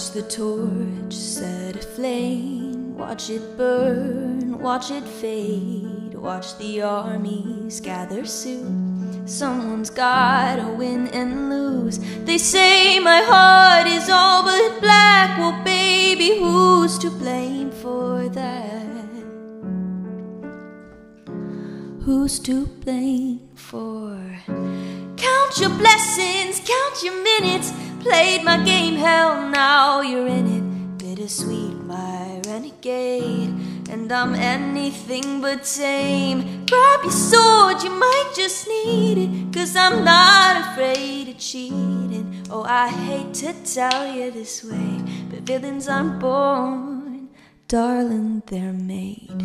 Watch the torch set aflame, watch it burn, watch it fade, watch the armies gather soon. Someone's gotta win and lose. They say my heart is all but black. Well, baby, who's to blame for that? Who's to blame for? Count your blessings, count your minutes. Played my game, hell, Bittersweet, my renegade. And I'm anything but tame. Grab your sword, you might just need it. Cause I'm not afraid of cheating. Oh, I hate to tell you this way, but villains aren't born. Darling, they're made.